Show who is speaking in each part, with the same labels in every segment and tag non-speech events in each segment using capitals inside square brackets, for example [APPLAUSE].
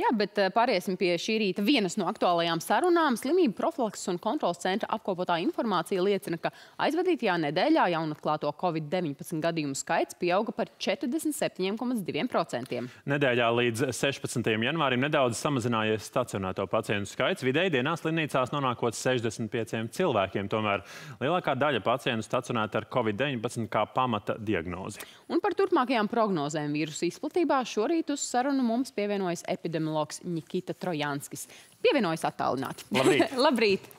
Speaker 1: Jā, bet eh, pāriesim pie šī rīta vienas no aktuālajām sarunām. Slimību profilakses un kontrolas centra apkopotā informācija liecina, ka aizvadītajā nedēļā jaunatklāto Covid-19 gadījumu skaits pieauga par 47,2%.
Speaker 2: Nedēļā līdz 16. janvārim nedaudz samazinājies stacionēto pacientu skaits. Vidēji dienā slimnīcās nonākot 65 cilvēkiem. Tomēr lielākā daļa pacientu stacionēta ar Covid-19 kā pamata diagnozi.
Speaker 1: Un par turpmākajām prognozēm vīrusu izplatībā šorīt uz sarunu mums pievienojas epidemiologs epidemiologs Nikita Trojānskis. Pievienojas attālināti. [LAUGHS]
Speaker 2: Labrīt!
Speaker 1: Labrīt.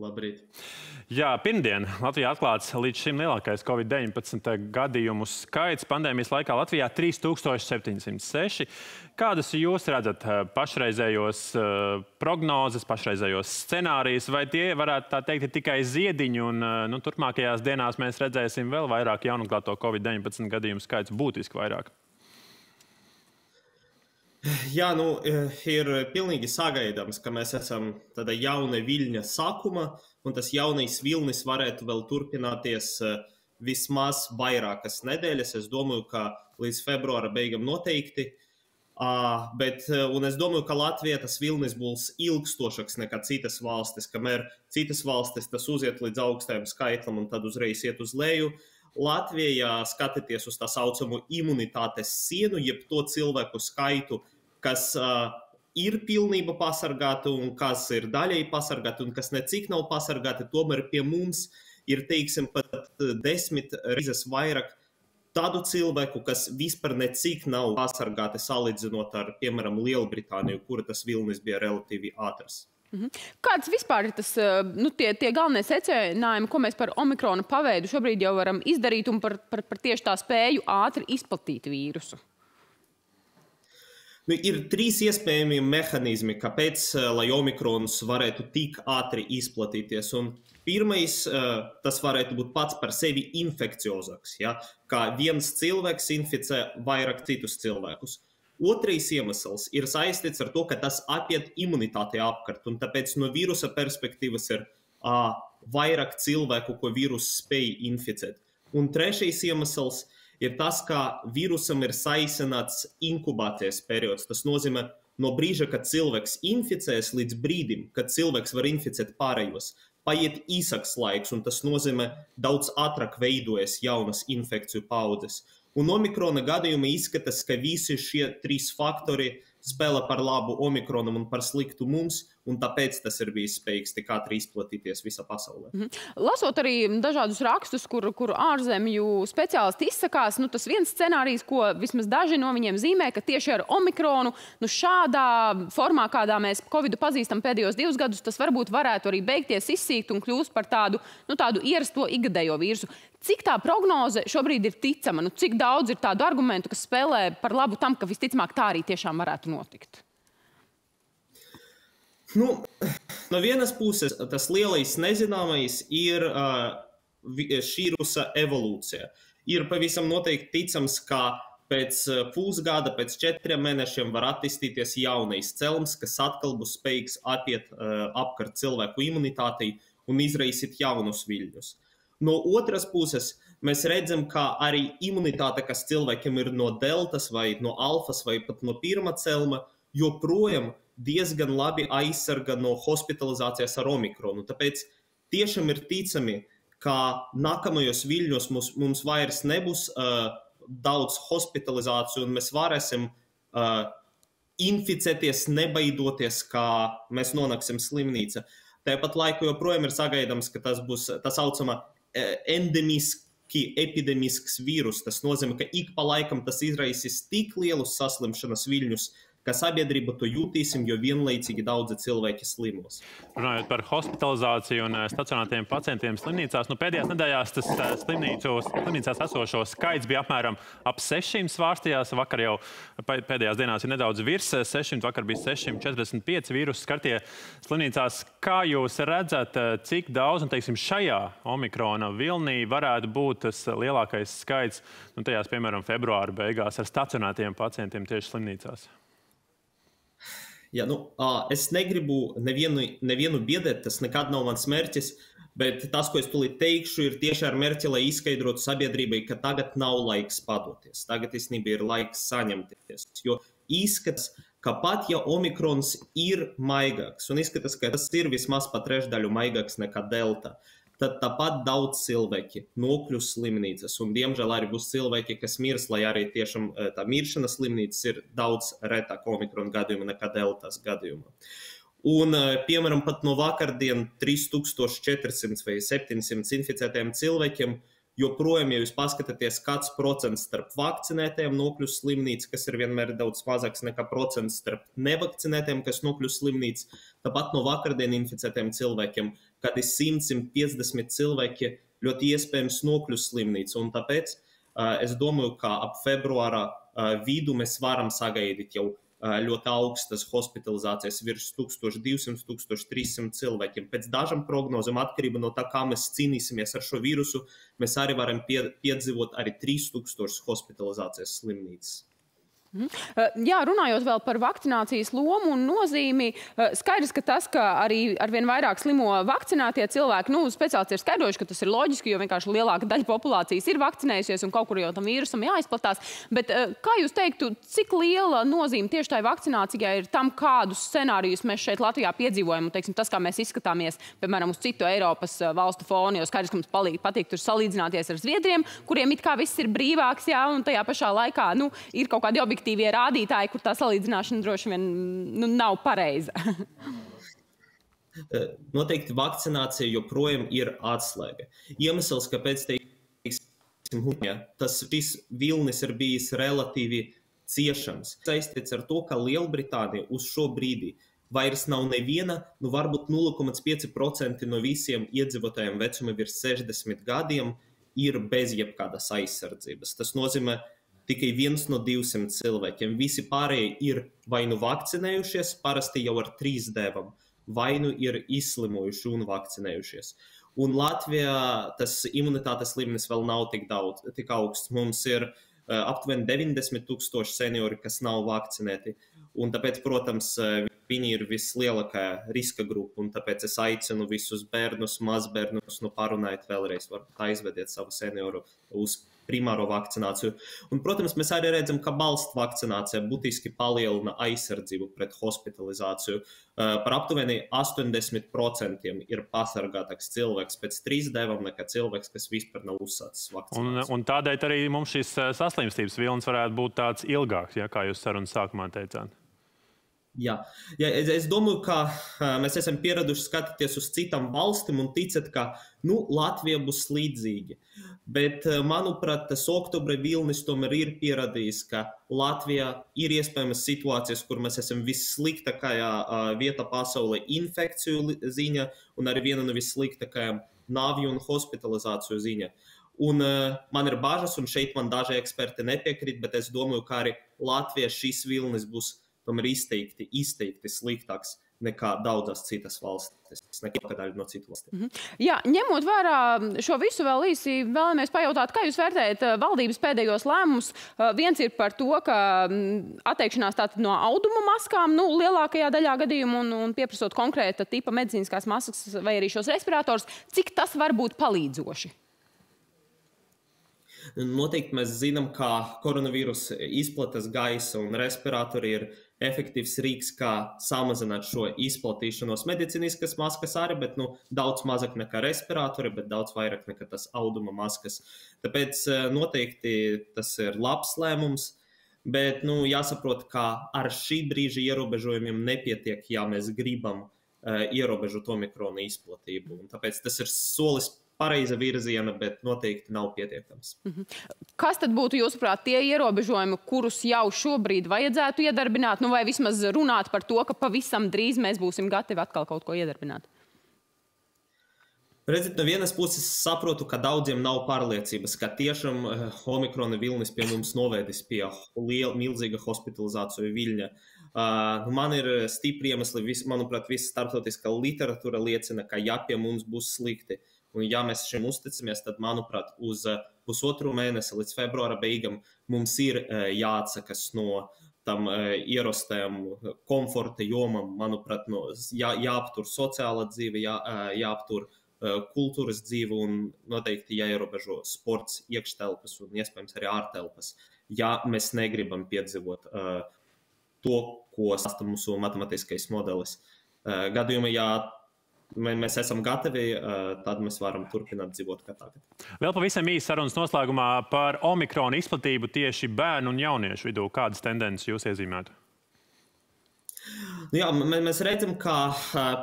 Speaker 3: Labrīt!
Speaker 2: Jā, pirmdien Latvijā atklāts līdz šim lielākais Covid-19 gadījumu skaits. Pandēmijas laikā Latvijā 3706. Kādas jūs redzat eh, pašreizējos uh, prognozes, pašreizējos scenārijus, vai tie varētu tā teikt ir tikai ziediņi un uh, nu, turpmākajās dienās mēs redzēsim vēl vairāk jaunatklāto Covid-19 gadījumu skaits būtiski vairāk?
Speaker 3: Jā, nu, eh, ir pilnīgi sagaidāms, ka mēs esam tādā jauna viļņa sākuma, un tas jaunais vilnis varētu vēl turpināties eh, vismaz vairākas nedēļas. Es domāju, ka līdz februāra beigām noteikti. Bet, un es domāju, ka Latvijā tas vilnis būs ilgstošāks nekā citas valstis, kamēr citas valstis tas uziet līdz augstajam skaitlim un tad uzreiz iet uz leju. Latvijā skatīties uz tā saucamo imunitātes sienu, jeb to cilvēku skaitu, kas uh, ir pilnībā pasargāti un kas ir daļēji pasargāti un kas necik nav pasargāti, tomēr pie mums ir, teiksim, pat desmit reizes vairāk tādu cilvēku, kas vispār necik nav pasargāti salīdzinot ar, piemēram, Lielbritāniju, kura tas vilnis bija relatīvi ātrs.
Speaker 1: Mhm. Kāds vispār ir tas, nu, tie, tie galvenie secinājumi, ko mēs par omikrona paveidu šobrīd jau varam izdarīt un par, par, par tieši tā spēju ātri izplatīt vīrusu?
Speaker 3: Nu, ir trīs iespējami mehānismi, kāpēc lai omikrons varētu tik ātri izplatīties. Un pirmais, tas varētu būt pats par sevi infekciozāks, ja? kā viens cilvēks inficē vairāk citus cilvēkus. Otrais iemesls ir saistīts ar to, ka tas apiet imunitāti apkārt, un tāpēc no vīrusa perspektīvas ir uh, vairāk cilvēku, ko vīruss spēj inficēt. Un trešais iemesls ir tas, ka vīrusam ir saīsināts inkubācijas periods. Tas nozīmē, no brīža, kad cilvēks inficēs, līdz brīdim, kad cilvēks var inficēt pārējos, paiet īsāks laiks, un tas nozīmē, daudz ātrāk veidojas jaunas infekciju paudzes. Un omikrona gadījumā izskatās, ka visi šie trīs faktori spēlē par labu omikronam un par sliktu mums, un tāpēc tas ir bijis spējīgs tik ātri izplatīties visā pasaulē. Mm -hmm.
Speaker 1: Lasot arī dažādus rakstus, kur, kur ārzemju speciālisti izsakās, nu, tas viens scenārijs, ko vismaz daži no viņiem zīmē, ka tieši ar omikronu nu, šādā formā, kādā mēs Covidu pazīstam pēdējos divus gadus, tas varbūt varētu arī beigties izsīkt un kļūst par tādu, nu, tādu ierasto ikgadējo vīrusu. Cik tā prognoze šobrīd ir ticama? Nu, cik daudz ir tādu argumentu, kas spēlē par labu tam, ka visticamāk tā arī tiešām varētu notikt?
Speaker 3: Nu, no vienas puses, tas lielais nezināmais ir uh, šī vīrusa evolūcija. Ir pavisam noteikti ticams, ka pēc pusgada, pēc četriem mēnešiem var attīstīties jaunais celms, kas atkal būs spējīgs apiet uh, apkārt cilvēku imunitātei un izraisīt jaunus viļņus. No otras puses, mēs redzam, ka arī imunitāte, kas cilvēkiem ir no deltas vai no alfas vai pat no pirmā celma, joprojām diezgan labi aizsarga no hospitalizācijas ar omikronu. Tāpēc tiešām ir ticami, ka nākamajos viļņos mums, mums vairs nebūs uh, daudz hospitalizāciju, un mēs varēsim uh, inficēties, nebaidoties, kā mēs nonāksim slimnīcā. Tāpat laikā joprojām ir sagaidāms, ka tas būs tā saucamā uh, endemisks epidemisks vīrus. Tas nozīmē, ka ik pa laikam tas izraisīs tik lielus saslimšanas viļņus, ka sabiedrība to jutīsim, jo vienlaicīgi daudzi cilvēki slimos.
Speaker 2: Runājot par hospitalizāciju un eh, stacionētiem pacientiem slimnīcās, nu pēdējās nedēļās tas eh, slimnīcās esošo skaits bija apmēram ap 600 svārstījās. Vakar jau pēdējās dienās ir nedaudz virs 600, eh, vakar bija 645 vīrusu skartie slimnīcās. Kā jūs redzat, cik daudz, un teiksim, šajā omikrona vilnī varētu būt tas lielākais skaits, nu tajās, piemēram, februāra beigās ar stacionētiem pacientiem tieši slimnīcās?
Speaker 3: Ja, nu, es negribu nevienu, nevienu biedēt, tas nekad nav mans mērķis. Bet tas, ko es tulīt teikšu, ir tieši ar mērķi, lai izskaidrotu sabiedrībai, ka tagad nav laiks padoties. Tagad īstenībā ir laiks saņemties. Jo izskatās, ka pat ja omikrons ir maigāks, un izskatās, ka tas ir vismaz pa trešdaļu maigāks nekā delta, tad tāpat daudz cilvēki nokļūs slimnīcas. Un, diemžēl, arī būs cilvēki, kas mirs, lai arī tiešām tā miršanas slimnīcas ir daudz retāk omikrona gadījumā nekā deltas gadījumā. Un, piemēram, pat no vakardienas 3400 vai 700 inficētiem cilvēkiem joprojām, ja jūs paskatāties, kāds procents starp vakcinētiem nokļūst slimnīcā, kas ir vienmēr daudz mazāks nekā procents starp nevakcinētiem, kas nokļūst slimnīcā, tāpat no vakardienas inficētiem cilvēkiem, kad ir 100-150 cilvēki, ļoti iespējams nokļūst slimnīcā. Tāpēc uh, es domāju, ka ap februāra uh, vidu mēs varam sagaidīt jau ļoti augstas hospitalizācijas, virs 1200, 1300 cilvēkiem. Pēc dažām prognozēm, atkarībā no tā, kā mēs cīnīsimies ar šo vīrusu, mēs arī varam pie, piedzīvot arī 3000 hospitalizācijas slimnīcas.
Speaker 1: Mhm. Eh, jā, runājot vēl par vakcinācijas lomu un nozīmi, eh, skaidrs, ka tas, ka arī arvien vairāk slimo vakcinētie cilvēki, nu, speciālisti ir skaidrojuši, ka tas ir loģiski, jo vienkārši lielāka daļa populācijas ir vakcinējusies un kaut kur jau tam vīrusam jāizplatās. Bet eh, kā jūs teiktu, cik liela nozīme tieši tai vakcinācijai ir tam, kādus scenārijus mēs šeit Latvijā piedzīvojam? Un, teiksim, tas, kā mēs izskatāmies, piemēram, uz citu Eiropas valstu fonu, jo skaidrs, ka mums palīk, patīk tur salīdzināties ar Zviedriem, kuriem it kā viss ir brīvāks, jā, un tajā pašā laikā, nu, ir kaut kādi objektīvi objektīvie rādītāji, kur tā salīdzināšana droši vien nu, nav pareiza.
Speaker 3: Eh, noteikti vakcinācija joprojām ir atslēga. Iemesls, kāpēc teiksim, tas viss vilnis ir bijis relatīvi ciešams, saistīts ar to, ka Lielbritānija uz šo brīdi vairs nav neviena, nu varbūt 0,5% no visiem iedzīvotājiem vecuma virs 60 gadiem ir bez jebkādas aizsardzības. Tas nozīmē, ka tikai viens no 200 cilvēkiem. Visi pārējie ir vai nu vakcinējušies, parasti jau ar trīs devam, vai nu ir izslimojuši un vakcinējušies. Un Latvijā tas imunitātes līmenis vēl nav tik, daudz, tik augsts. Mums ir uh, aptuveni 90 tūkstoši seniori, kas nav vakcinēti. Un tāpēc, protams, viņi ir vislielākā riska grupa. Tāpēc es aicinu visus bērnus, mazbērnus, nu parunājiet vēlreiz, varbūt aizvediet savu senioru uz primāro vakcināciju. Un, protams, mēs arī redzam, ka balstu vakcinācija būtiski palielina aizsardzību pret hospitalizāciju. Uh, par aptuveni 80% ir pasargātāks cilvēks pēc trīs devām nekā cilvēks, kas vispār nav uzsācis vakcināciju.
Speaker 2: Un, un tādēļ arī mums šis uh, saslimstības vilnis varētu būt tāds ilgāks, ja, kā jūs sarunas sākumā teicāt.
Speaker 3: Jā, ja, es, es domāju, ka uh, mēs esam pieraduši skatīties uz citām valstīm un ticat, ka nu, Latvija būs līdzīga. Bet, uh, manuprāt, tas oktobra vilnis tomēr ir pierādījis, ka Latvijā ir iespējamas situācijas, kur mēs esam vissliktākajā uh, vietā pasaulē infekciju ziņā un arī viena no vissliktākajām nāvju un hospitalizāciju ziņā. Un, uh, man ir bažas, un šeit man daži eksperti nepiekrīt, bet es domāju, ka arī Latvijā šis vilnis būs tomēr izteikti, izteikti sliktāks nekā daudzas citas valstis, nekā daļa no citu valstīm. Mm -hmm.
Speaker 1: Jā, ņemot vērā šo visu, vēl īsi vēlamies pajautāt, kā jūs vērtējat eh, valdības pēdējos lēmumus. Eh, viens ir par to, ka atteikšanās no auduma maskām nu, lielākajā daļā gadījumu un, un pieprasot konkrēta tipa medicīniskās maskas vai arī šos respirators, cik tas var būt palīdzoši?
Speaker 3: Noteikti mēs zinām, ka koronavīrus izplatas gaisa un respiratori ir efektīvs rīks, kā samazināt šo izplatīšanos. Medicīniskas maskas arī, bet nu, daudz mazāk nekā respiratori, bet daudz vairāk nekā tas auduma maskas. Tāpēc eh, noteikti tas ir labs lēmums. Bet nu, jāsaprot, ka ar šī brīža ierobežojumiem nepietiek, ja mēs gribam uh, ierobežot omikrona izplatību. Un tāpēc tas ir solis pareiza virziena, bet noteikti nav pietiekams. Mm -hmm.
Speaker 1: Kas tad būtu, jūsuprāt, tie ierobežojumi, kurus jau šobrīd vajadzētu iedarbināt, nu vai vismaz runāt par to, ka pavisam drīz mēs būsim gatavi atkal kaut ko iedarbināt?
Speaker 3: Redziet, no vienas puses saprotu, ka daudziem nav pārliecības, ka tiešām uh, omikrona vilnis pie mums novedis pie liela, milzīga hospitalizāciju viļņa. Uh, man ir stipri iemesli, vis, manuprāt, visa starptautiskā literatūra liecina, ka ja pie mums būs slikti, uh, Un, ja mēs šim uzticamies, tad, manuprāt, uz pusotru mēnesi līdz februāra beigām mums ir uh, jāatsakas no tam ierastajam komforta jomam, manuprāt, no, jā, jāaptur sociāla dzīve, jā, jāaptur kultūras dzīve un noteikti jāierobežo sports, iekštelpas un iespējams arī ārtelpas, ja mēs negribam piedzīvot to, ko sastāv mūsu matemātiskais modelis. Gadījumā, ja mēs esam gatavi, tad mēs varam turpināt dzīvot kā tagad.
Speaker 2: Vēl pavisam īsi sarunas noslēgumā par omikronu izplatību tieši bērnu un jauniešu vidū. Kādas tendences jūs iezīmētu?
Speaker 3: Nu jā, mēs redzam, ka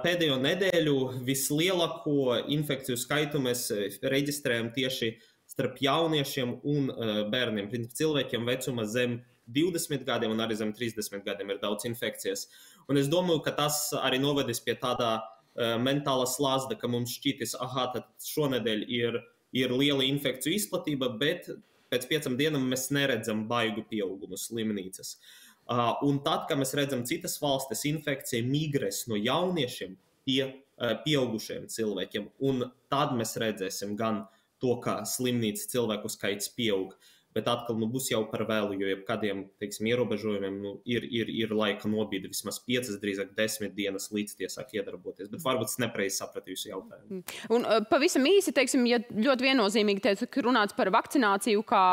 Speaker 3: pēdējo nedēļu vislielāko infekciju skaitu mēs reģistrējam tieši starp jauniešiem un bērniem. Cilvēkiem vecuma zem 20 gadiem un arī zem 30 gadiem ir daudz infekcijas. Un es domāju, ka tas arī novedīs pie tādā uh, Eh, mentāla slazda, ka mums šķitis, ah, tad šonadēļ ir, ir liela infekciju izplatība, bet pēc piecām dienām mēs neredzam baigu pieaugumu slimnīcas. Un tad, kad mēs redzam citas valstis, infekcija migrēs no jauniešiem pie pieaugušiem cilvēkiem, un tad mēs redzēsim gan to, ka slimnīcas cilvēku skaits pieaug. Uh, bet atkal nu, būs jau par vēlu, jo jebkādiem teiksim, ierobežojumiem nu, ir, ir, ir laika nobīde vismaz 5, drīzāk 10 dienas līdz tie sāk iedarboties. Bet varbūt es nepareizi sapratu jūsu jautājumu.
Speaker 1: Mm. Un uh, pavisam īsi, teiksim, ja ļoti viennozīmīgi ka runāts par vakcināciju kā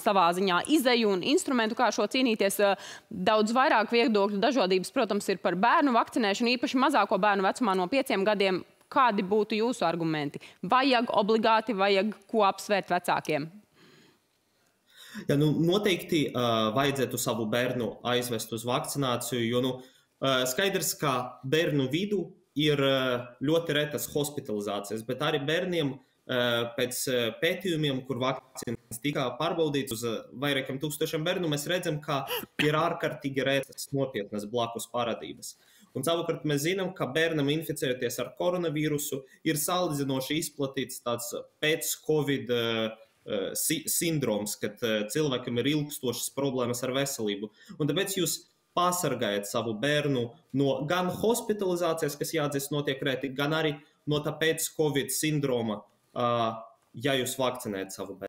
Speaker 1: savā ziņā izeju un instrumentu, kā šo cīnīties, uh, daudz vairāk viedokļu dažādības, protams, ir par bērnu vakcinēšanu, īpaši mazāko bērnu vecumā no 5 gadiem. Kādi būtu jūsu argumenti? Vajag obligāti, vajag ko apsvērt vecākiem?
Speaker 3: Ja, nu, noteikti uh, vajadzētu savu bērnu aizvest uz vakcināciju, jo nu, uh, skaidrs, ka bērnu vidū ir uh, ļoti retas hospitalizācijas, bet arī bērniem uh, pēc pētījumiem, kur vakcīnas tika pārbaudītas uz vairākiem tūkstošiem bērnu, mēs redzam, ka ir ārkārtīgi retas nopietnas blakus parādības. Un savukārt mēs zinām, ka bērnam inficējoties ar koronavīrusu ir salīdzinoši izplatīts tāds pēc-covid uh, si sindroms, kad eh, cilvēkam ir ilgstošas problēmas ar veselību. Un tāpēc jūs pasargājat savu bērnu no gan hospitalizācijas, kas jāatzīst notiek reti, gan arī no tā pēc Covid sindroma, ja jūs vakcinējat savu bērnu.